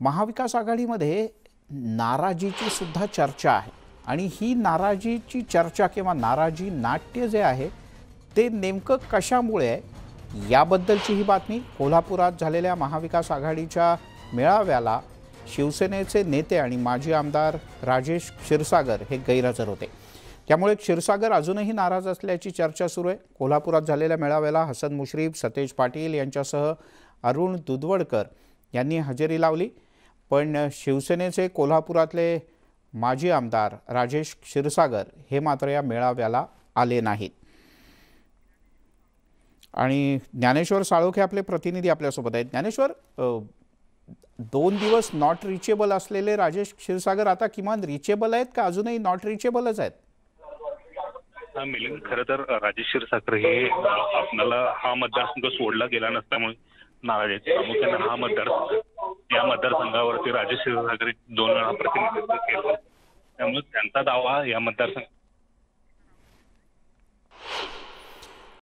महाविकास आघाडीमध्ये नाराजीची सुद्धा चर्चा आहे. आणि ही नाराजीची चर्चा किंवा नाराजी नाट्य जे आहे ते नेमकं कशामुळे आहे याबद्दलची ही बातमी कोल्हापुरात झालेल्या महाविकास आघाडीच्या मेळाव्याला शिवसेनेचे नेते आणि माजी आमदार राजेश क्षीरसागर हे गैरहजर होते. त्यामुळे क्षीरसागर अजूनही नाराज असल्याची चर्चा सुरू आहे. कोल्हापुरात झालेल्या मेळाव्याला हसन मुश्रीफ सतेज पाटील यांच्यासह अरुण दुधवडकर यांनी हजेरी लावली. पण शिवसेनेचे कोल्हापुरातले माजी आमदार राजेश क्षीरसागर हे मात्र या मेळाव्याला आले नाहीत. आणि ज्ञानेश्वर साळोखे आपले प्रतिनिधी आपल्यासोबत आहेत. ज्ञानेश्वर दोन दिवस नॉट रिचेबल असलेले राजेश क्षीरसागर आता किमान रिचेबल आहेत का? अजूनही नॉट रिचेबलच आहेत? मिलिंद खरं तर राजेश क्षीरसागर हे आपल्याला हा मतदारसंघ सोडला गेला नसल्यामुळे नाराज आहेत. प्रामुख्याने हा मतदारसंघ या मतदारसंघावरती राजेश क्षीरसागर दोन वेळा प्रतिनिधित्व केलं. त्यामुळे त्यांचा दावा या मतदारसंघ